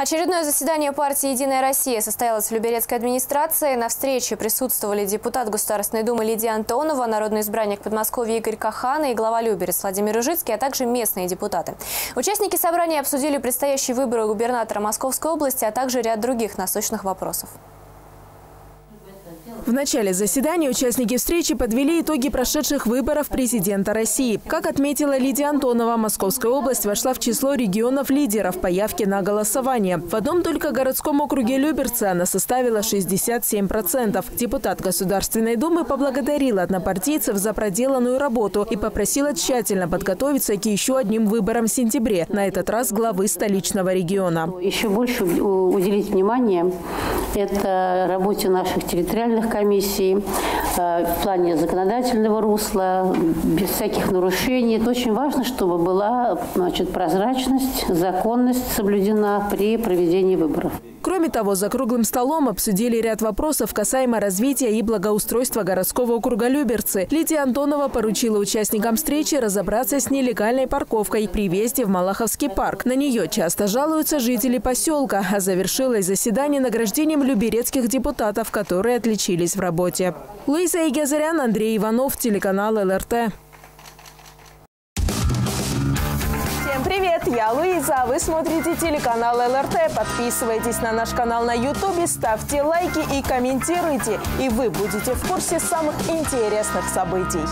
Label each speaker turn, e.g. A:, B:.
A: Очередное заседание партии «Единая Россия» состоялось в Люберецкой администрации. На встрече присутствовали депутат Государственной Думы Лидия Антонова, народный избранник Подмосковья Игорь Кахана и глава Люберец Владимир Ужицкий, а также местные депутаты. Участники собрания обсудили предстоящие выборы губернатора Московской области, а также ряд других насущных вопросов.
B: В начале заседания участники встречи подвели итоги прошедших выборов президента России. Как отметила Лидия Антонова, Московская область вошла в число регионов-лидеров по явке на голосование. В одном только городском округе Люберцы она составила 67%. Депутат Государственной Думы поблагодарила однопартийцев за проделанную работу и попросила тщательно подготовиться к еще одним выборам в сентябре, на этот раз главы столичного региона.
C: Еще больше уделить внимание это работе наших территориальных комиссий э, в плане законодательного русла, без всяких нарушений. Очень важно, чтобы была значит, прозрачность, законность соблюдена при проведении выборов.
B: Кроме того, за круглым столом обсудили ряд вопросов касаемо развития и благоустройства городского округа Люберцы. Лидия Антонова поручила участникам встречи разобраться с нелегальной парковкой при въезде в Малаховский парк. На нее часто жалуются жители поселка, а завершилось заседание награждением люберецких депутатов, которые отличились в работе. Луиза Игазарян, Андрей Иванов, телеканал ЛРТ.
D: Всем привет, я Луиза, вы смотрите телеканал ЛРТ. Подписывайтесь на наш канал на ютубе, ставьте лайки и комментируйте. И вы будете в курсе самых интересных событий.